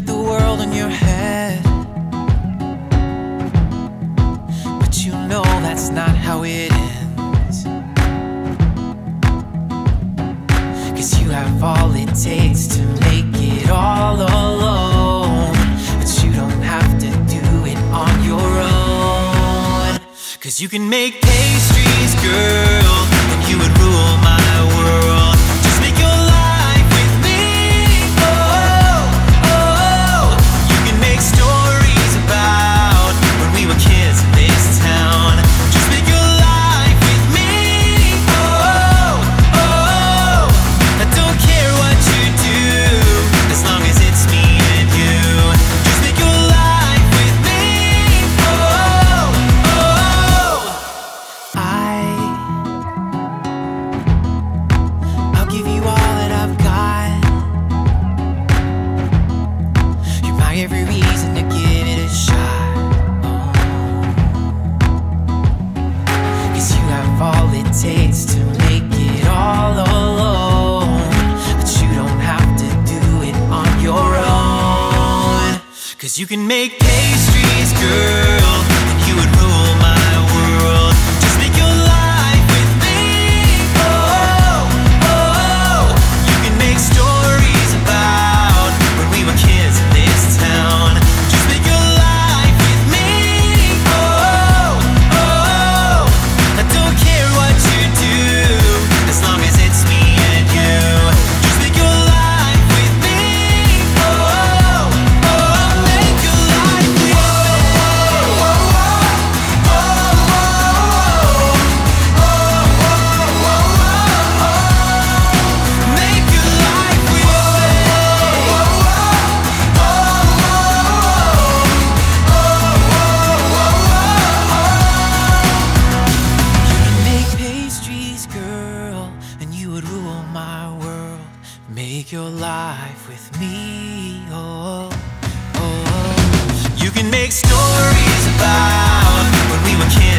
got the world in your head. But you know that's not how it ends. Cause you have all it takes to make it all alone. But you don't have to do it on your own. Cause you can make pastries, girl, and you would shot. Oh. Cause you have all it takes to make it all alone. But you don't have to do it on your own. Cause you can make pastries, girl, and you would rule your life with me, oh, oh, oh. You can make stories about when we were kids.